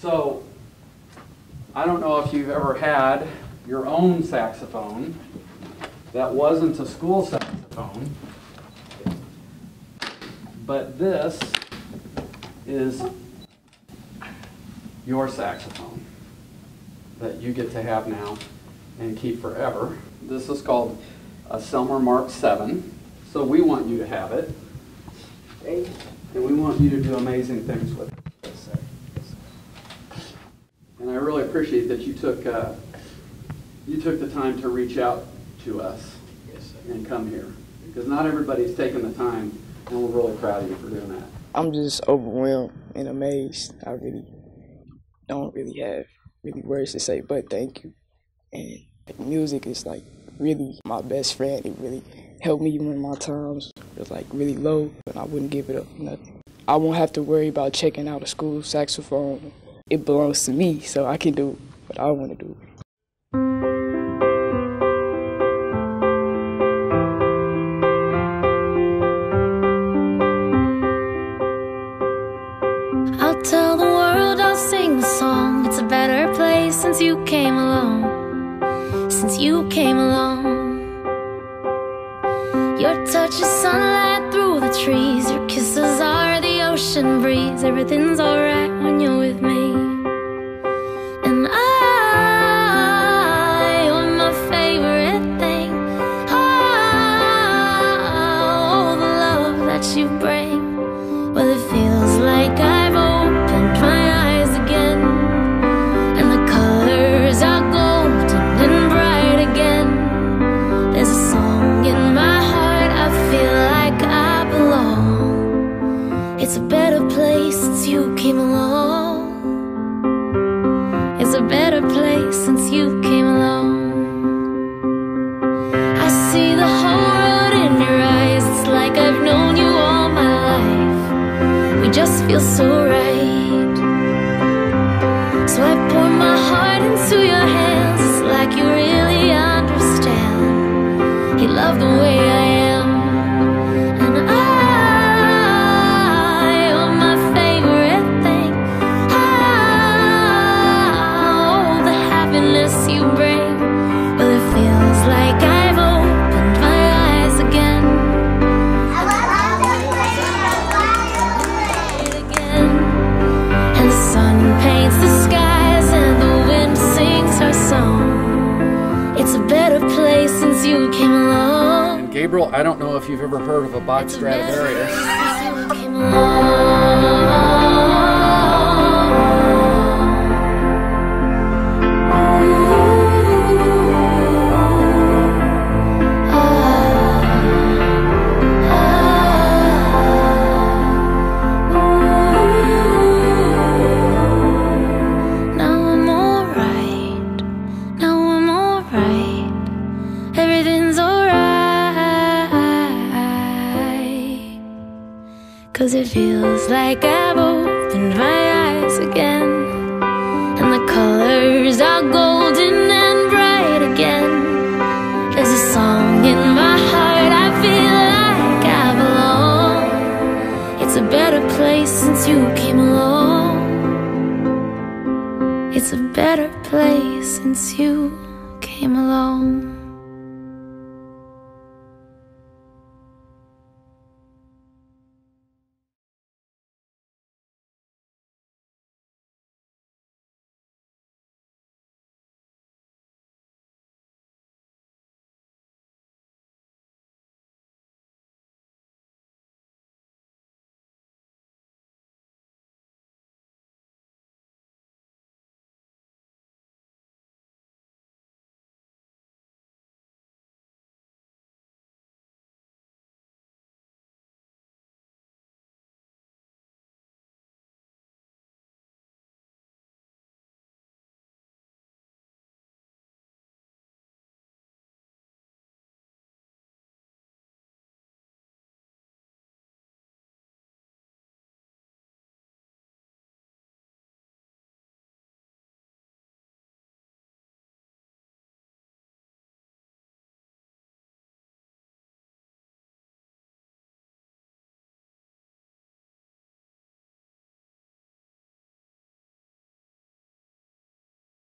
So, I don't know if you've ever had your own saxophone that wasn't a school saxophone, but this is your saxophone that you get to have now and keep forever. This is called a Selmer Mark 7. So we want you to have it. And we want you to do amazing things with it. And I really appreciate that you took, uh, you took the time to reach out to us and come here. Because not everybody's taken the time, and we're really proud of you for doing that. I'm just overwhelmed and amazed. I really don't really have really words to say, but thank you. And music is like really my best friend. It really helped me when my times was like really low, and I wouldn't give it up for nothing. I won't have to worry about checking out a school saxophone. It belongs to me, so I can do what I want to do. I'll tell the world, I'll sing the song. It's a better place since you came along. Since you came along. Your touch is sunlight through the trees. Your kisses are the ocean breeze. Everything's alright when you're with me. Better place since you came along. I see the whole world in your eyes. It's like I've known you all my life. We just feel so right. So I pour my heart into your hands. It's like you really understand. You love the way I It's a better place since you came along. And Gabriel, I don't know if you've ever heard of a Bach It's a better Stradivarius. Cause it feels like I've opened my eyes again. And the colors are golden and bright again. There's a song in my heart, I feel like I belong. It's a better place since you came along. It's a better place since you came along.